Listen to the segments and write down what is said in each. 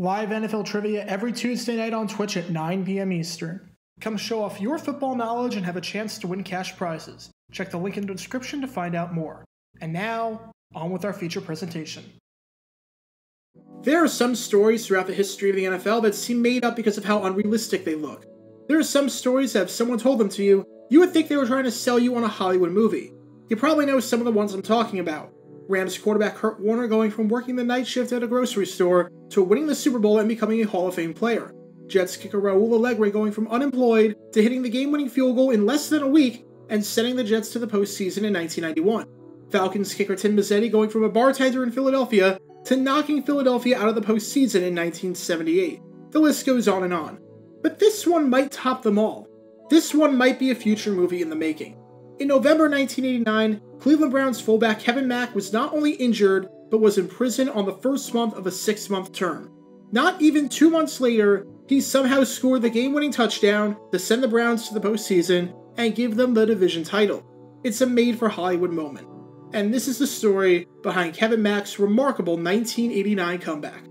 Live NFL trivia every Tuesday night on Twitch at 9 p.m. Eastern. Come show off your football knowledge and have a chance to win cash prizes. Check the link in the description to find out more. And now, on with our feature presentation. There are some stories throughout the history of the NFL that seem made up because of how unrealistic they look. There are some stories that if someone told them to you, you would think they were trying to sell you on a Hollywood movie. You probably know some of the ones I'm talking about. Rams quarterback Kurt Warner going from working the night shift at a grocery store to winning the Super Bowl and becoming a Hall of Fame player. Jets kicker Raul Allegre going from unemployed to hitting the game winning field goal in less than a week and sending the Jets to the postseason in 1991. Falcons kicker Tim Mazzetti going from a bartender in Philadelphia to knocking Philadelphia out of the postseason in 1978. The list goes on and on. But this one might top them all. This one might be a future movie in the making. In November 1989, Cleveland Browns fullback Kevin Mack was not only injured, but was imprisoned on the first month of a six month term. Not even two months later, he somehow scored the game winning touchdown to send the Browns to the postseason and give them the division title. It's a made for Hollywood moment. And this is the story behind Kevin Mack's remarkable 1989 comeback.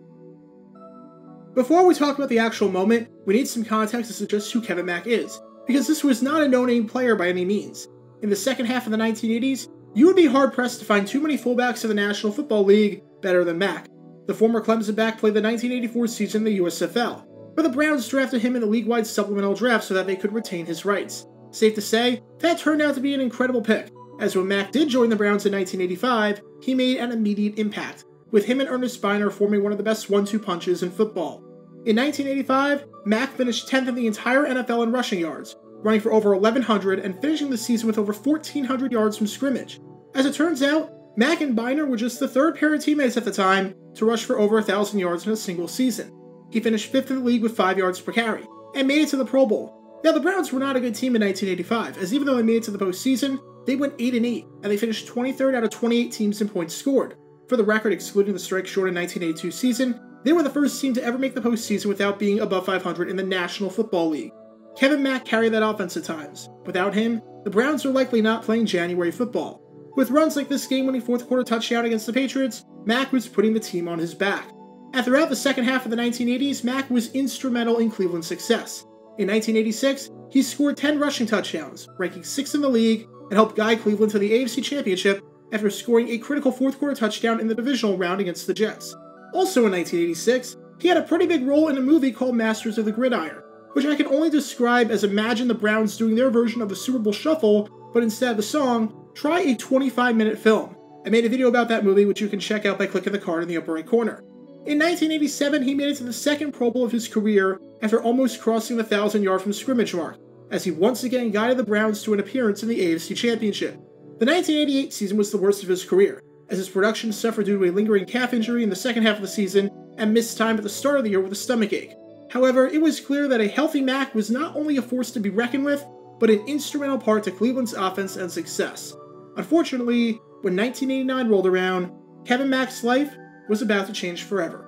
Before we talk about the actual moment, we need some context as to just who Kevin Mack is, because this was not a no name player by any means. In the second half of the 1980s, you would be hard pressed to find too many fullbacks in the National Football League better than Mack. The former Clemson back played the 1984 season in the USFL, where the Browns drafted him in the league wide supplemental draft so that they could retain his rights. Safe to say, that turned out to be an incredible pick, as when Mack did join the Browns in 1985, he made an immediate impact, with him and Earnest Byner forming one of the best one two punches in football. In 1985, Mack finished 10th in the entire NFL in rushing yards, running for over 1,100 and finishing the season with over 1,400 yards from scrimmage. As it turns out, Mack and Byner were just the third pair of teammates at the time to rush for over 1,000 yards in a single season. He finished fifth in the league with 5 yards per carry, and made it to the Pro Bowl. Now, the Browns were not a good team in 1985, as even though they made it to the postseason, they went 8 and 8, and they finished 23rd out of 28 teams in points scored. For the record, excluding the strike short in 1982 season, they were the first team to ever make the postseason without being above 500 in the National Football League. Kevin Mack carried that offense at times. Without him, the Browns were likely not playing January football. With runs like this game winning fourth quarter touchdown against the Patriots, Mack was putting the team on his back. And throughout the second half of the 1980s, Mack was instrumental in Cleveland's success. In 1986, he scored 10 rushing touchdowns, ranking 6th in the league, and helped guide Cleveland to the AFC Championship after scoring a critical fourth quarter touchdown in the divisional round against the Jets. Also in 1986, he had a pretty big role in a movie called Masters of the Gridiron, which I can only describe as imagine the Browns doing their version of the Super Bowl Shuffle, but instead of the song, try a 25 minute film. I made a video about that movie, which you can check out by clicking the card in the upper right corner. In 1987, he made it to the second Pro Bowl of his career after almost crossing the 1,000 yard from scrimmage mark, as he once again guided the Browns to an appearance in the AFC Championship. The 1988 season was the worst of his career, as his production suffered due to a lingering calf injury in the second half of the season and missed time at the start of the year with a stomach ache. However, it was clear that a healthy Mack was not only a force to be reckoned with, but an instrumental part to Cleveland's offense and success. Unfortunately, when 1989 rolled around, Kevin Mack's life was about to change forever.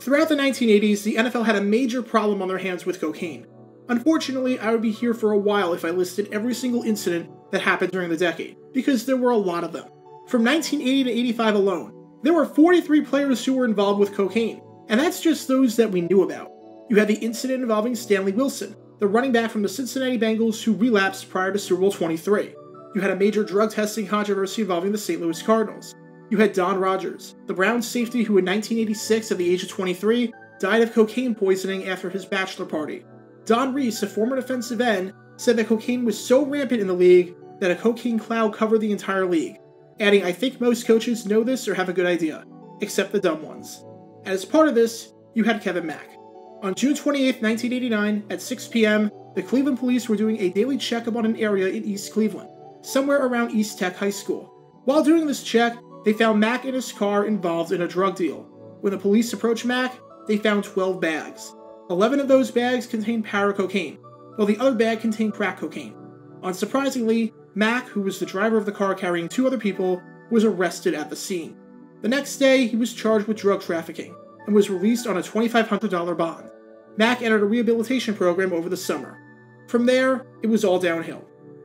Throughout the 1980s, the NFL had a major problem on their hands with cocaine. Unfortunately, I would be here for a while if I listed every single incident that happened during the decade, because there were a lot of them. From 1980 to 85 alone, there were 43 players who were involved with cocaine, and that's just those that we knew about. You had the incident involving Stanley Wilson, the running back from the Cincinnati Bengals who relapsed prior to Super Bowl 23. You had a major drug testing controversy involving the St. Louis Cardinals. You had Don Rogers, the Browns safety who in 1986, at the age of 23, died of cocaine poisoning after his bachelor party. Don Reese, a former defensive end, said that cocaine was so rampant in the league that a cocaine cloud covered the entire league adding, I think most coaches know this or have a good idea, except the dumb ones. And as part of this, you had Kevin Mack. On June 28, 1989, at 6 p.m., the Cleveland police were doing a daily checkup on an area in East Cleveland, somewhere around East Tech High School. While doing this check, they found Mack in his car involved in a drug deal. When the police approached Mack, they found 12 bags. 11 of those bags contained para cocaine, while the other bag contained crack cocaine. Unsurprisingly, Mack, who was the driver of the car carrying two other people, was arrested at the scene. The next day, he was charged with drug trafficking and was released on a $2,500 bond. Mack entered a rehabilitation program over the summer. From there, it was all downhill.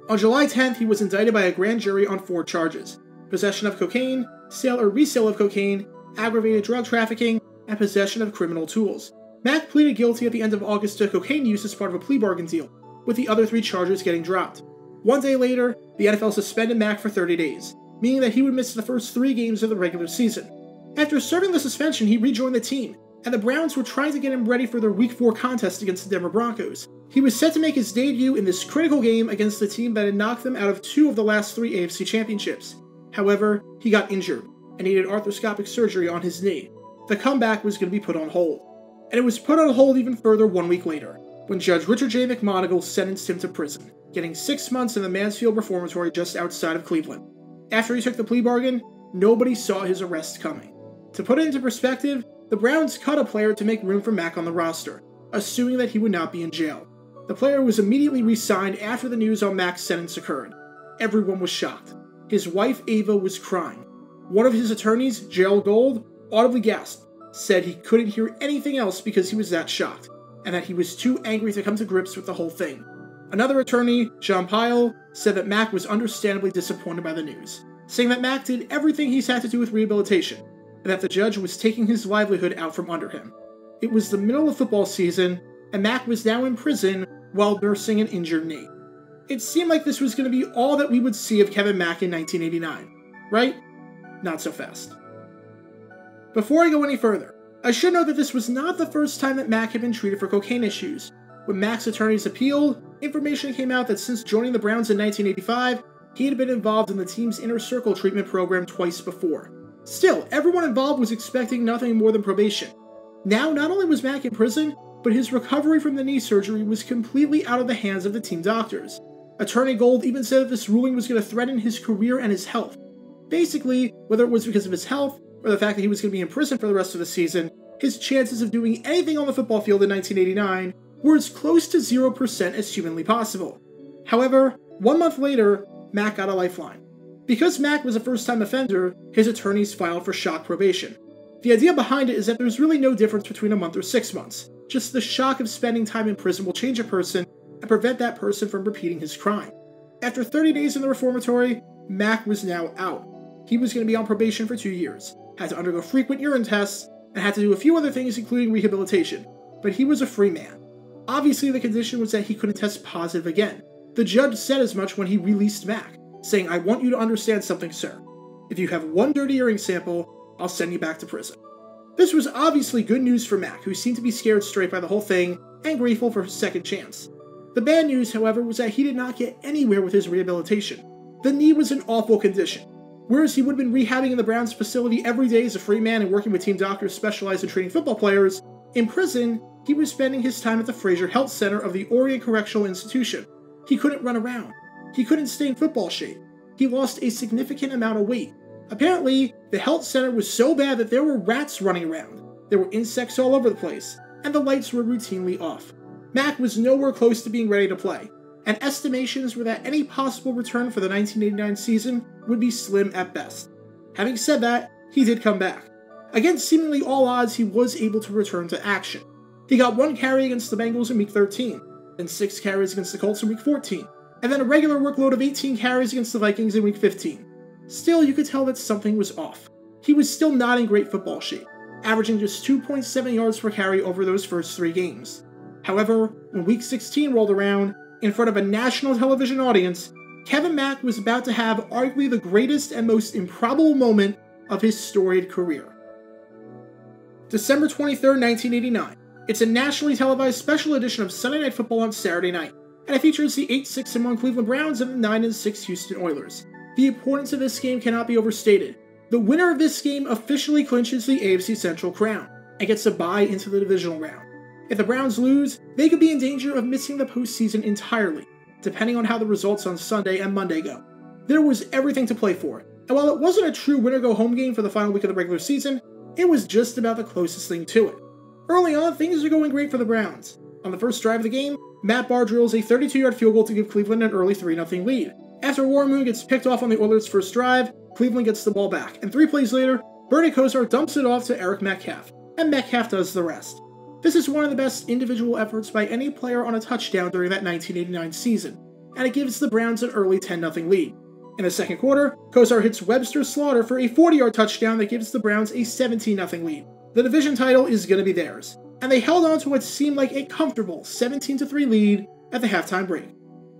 On July 10th, he was indicted by a grand jury on four charges possession of cocaine, sale or resale of cocaine, aggravated drug trafficking, and possession of criminal tools. Mack pleaded guilty at the end of August to cocaine use as part of a plea bargain deal, with the other three charges getting dropped. One day later, the NFL suspended Mack for 30 days, meaning that he would miss the first three games of the regular season. After serving the suspension, he rejoined the team, and the Browns were trying to get him ready for their Week 4 contest against the Denver Broncos. He was set to make his debut in this critical game against the team that had knocked them out of two of the last three AFC championships. However, he got injured and needed arthroscopic surgery on his knee. The comeback was going to be put on hold. And it was put on hold even further one week later, when Judge Richard J. McMonagle sentenced him to prison, getting six months in the Mansfield Reformatory just outside of Cleveland. After he took the plea bargain, nobody saw his arrest coming. To put it into perspective, the Browns cut a player to make room for Mack on the roster, assuming that he would not be in jail. The player was immediately re signed after the news on Mack's sentence occurred. Everyone was shocked. His wife Ava was crying. One of his attorneys, Gerald Gold, audibly gasped, said he couldn't hear anything else because he was that shocked, and that he was too angry to come to grips with the whole thing. Another attorney, John Pyle, said that Mack was understandably disappointed by the news, saying that Mack did everything he's had to do with rehabilitation, that the judge was taking his livelihood out from under him. It was the middle of football season, and Mack was now in prison while nursing an injured knee. It seemed like this was going to be all that we would see of Kevin Mack in 1989, right? Not so fast. Before I go any further, I should note that this was not the first time that Mack had been treated for cocaine issues. When Mack's attorneys appealed, information came out that since joining the Browns in 1985, he had been involved in the team's inner circle treatment program twice before. Still, everyone involved was expecting nothing more than probation. Now, not only was Mack in prison, but his recovery from the knee surgery was completely out of the hands of the team doctors. Attorney Gold even said that this ruling was going to threaten his career and his health. Basically, whether it was because of his health or the fact that he was going to be in prison for the rest of the season, his chances of doing anything on the football field in 1989 were as close to 0% as humanly possible. However, one month later, Mack got a lifeline. Because Mack was a first time offender, his attorneys filed for shock probation. The idea behind it is that there's really no difference between a month or six months, just the shock of spending time in prison will change a person and prevent that person from repeating his crime. After 30 days in the reformatory, Mack was now out. He was going to be on probation for two years, had to undergo frequent urine tests, and had to do a few other things, including rehabilitation. But he was a free man. Obviously, the condition was that he couldn't test positive again. The judge said as much when he released Mack, saying, I want you to understand something, sir. If you have one dirty earring sample, I'll send you back to prison. This was obviously good news for Mack, who seemed to be scared straight by the whole thing and grateful for his second chance. The bad news, however, was that he did not get anywhere with his rehabilitation. The knee was in awful condition, Whereas he would have been rehabbing in the Browns facility every day as a free man and working with team doctors specialized in treating football players, in prison, he was spending his time at the Frazier Health Center of the Orient Correctional Institution. He couldn't run around. He couldn't stay in football shape. He lost a significant amount of weight. Apparently, the health center was so bad that there were rats running around. There were insects all over the place, and the lights were routinely off. Mack was nowhere close to being ready to play and estimations were that any possible return for the 1989 season would be slim at best. Having said that, he did come back. Against seemingly all odds, he was able to return to action. He got one carry against the Bengals in Week 13, and six carries against the Colts in Week 14, and then a regular workload of 18 carries against the Vikings in Week 15. Still, you could tell that something was off. He was still not in great football shape, averaging just 2.7 yards per carry over those first three games. However, when Week 16 rolled around, in front of a national television audience, Kevin Mack was about to have arguably the greatest and most improbable moment of his storied career. December 23, 1989. It's a nationally televised special edition of Sunday Night Football on Saturday night, and it features the 8 6 1 Cleveland Browns and the 9 6 Houston Oilers. The importance of this game cannot be overstated. The winner of this game officially clinches the AFC Central crown and gets a bye into the divisional round. If the Browns lose, they could be in danger of missing the postseason entirely, depending on how the results on Sunday and Monday go. There was everything to play for, and while it wasn't a true winner go home game for the final week of the regular season, it was just about the closest thing to it. Early on, things are going great for the Browns. On the first drive of the game, Matt Bahr drills a 32 yard field goal to give Cleveland an early 3 0 lead. After Warren Moon gets picked off on the Oilers' first drive, Cleveland gets the ball back, and three plays later, Bernie Kosar dumps it off to Eric Metcalf, and Metcalf does the rest. This is one of the best individual efforts by any player on a touchdown during that 1989 season, and it gives the Browns an early 10 0 lead. In the second quarter, Kosar hits Webster Slaughter for a 40 yard touchdown that gives the Browns a 17 0 lead. the division title is going to be theirs, and they held on to what seemed like a comfortable 17 3 lead at the halftime break.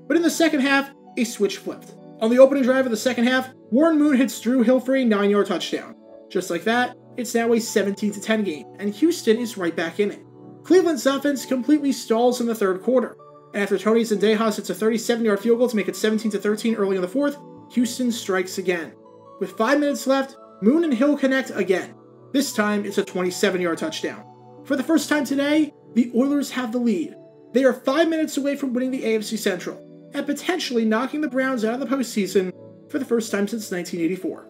But in the second half, a switch flipped. On the opening drive of the second half, Warren Moon hits Drew Hill for a 9 yard touchdown. Just like that, it's now a 17 10 game, and Houston is right back in it. Cleveland's offense completely stalls in the third quarter. And after Tony Zendejas hits a 37 yard field goal to make it 17 13 early in the fourth, Houston strikes again. With five minutes left, Moon and Hill connect again. This time, it's a 27 yard touchdown. For the first time today, the Oilers have the lead. They are five minutes away from winning the AFC Central and potentially knocking the Browns out of the postseason for the first time since 1984.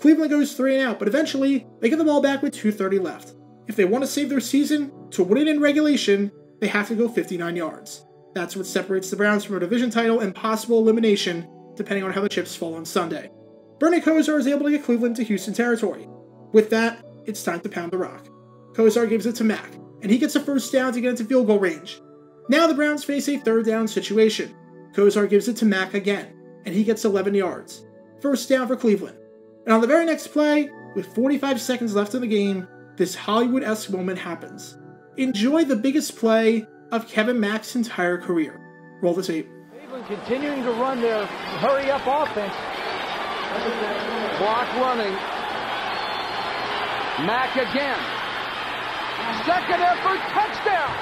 Cleveland goes three and out, but eventually they get the ball back with 2:30 left. If they want to save their season to win it in regulation, they have to go 59 yards. That's what separates the Browns from a division title and possible elimination, depending on how the chips fall on Sunday. Bernie Kosar is able to get Cleveland to Houston territory. With that, it's time to pound the rock. Kosar gives it to Mack, and he gets a first down to get into field goal range. Now the Browns face a third down situation. Kosar gives it to Mack again, and he gets 11 yards. First down for Cleveland. And on the very next play, with 45 seconds left in the game, this Hollywood esque moment happens. Enjoy the biggest play of Kevin Mack's entire career. Roll the tape. Cleveland continuing to run their hurry up offense. Block running. Mack again. Second effort, touchdown.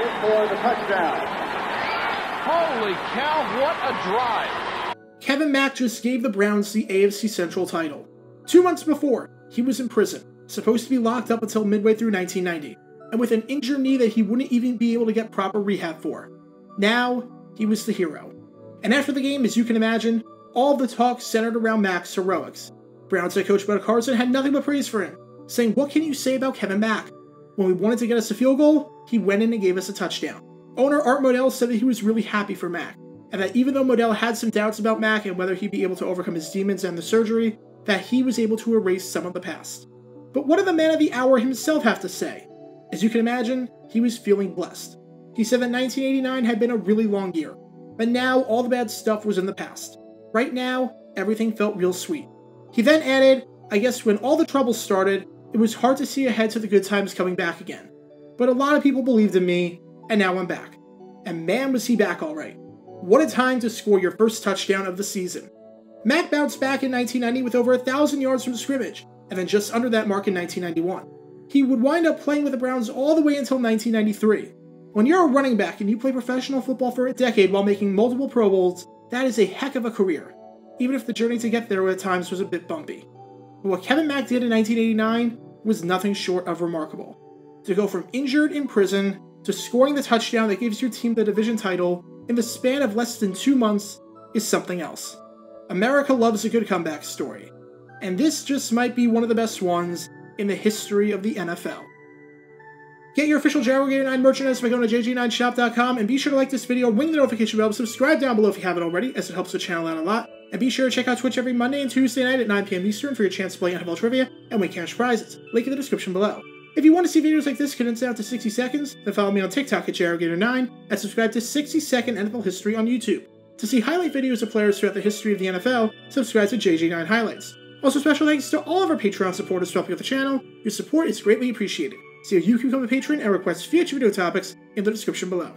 In for the touchdown. Holy cow, what a drive. Kevin Mack just gave the Browns the AFC Central title. Two months before, he was in prison, supposed to be locked up until midway through 1990, and with an injured knee that he wouldn't even be able to get proper rehab for. Now, he was the hero. And after the game, as you can imagine, all the talk centered around Mack's heroics. Browns head coach Bud Carson had nothing but praise for him, saying, What can you say about Kevin Mack? When we wanted to get us a field goal, he went in and gave us a touchdown. Owner Art Modell said that he was really happy for Mack, and that even though Modell had some doubts about Mack and whether he'd be able to overcome his demons and the surgery, that he was able to erase some of the past. But what did the man of the hour himself have to say? As you can imagine, he was feeling blessed. He said that 1989 had been a really long year, but now all the bad stuff was in the past. Right now, everything felt real sweet. He then added, I guess when all the trouble started, it was hard to see ahead to the good times coming back again. But a lot of people believed in me, and now I'm back. And man, was he back all right. What a time to score your first touchdown of the season. Mack bounced back in 1990 with over 1,000 yards from scrimmage, and then just under that mark in 1991. He would wind up playing with the Browns all the way until 1993. When you're a running back and you play professional football for a decade while making multiple Pro Bowls, that is a heck of a career, even if the journey to get there at times was a bit bumpy. But what Kevin Mack did in 1989 was nothing short of remarkable. To go from injured in prison to scoring the touchdown that gives your team the division title in the span of less than two months is something else. America loves a good comeback story, and this just might be one of the best ones in the history of the NFL. Get your official Jaguar Gator 9 merchandise by going to jg9shop.com and be sure to like this video, ring the notification bell, subscribe down below if you haven't already, as it helps the channel out a lot. And be sure to check out Twitch every Monday and Tuesday night at 9 p.m. Eastern for your chance to play NFL trivia and win cash prizes. Link in the description below. If you want to see videos like this condensed down to 60 seconds, then follow me on TikTok at JaguarGator9 and subscribe to 60 Second NFL History on YouTube. To see highlight videos of players throughout the history of the NFL, subscribe to JG9 Highlights. Also, special thanks to all of our Patreon supporters for helping out the channel. Your support is greatly appreciated. See how you can become a patron and request future video topics in the description below.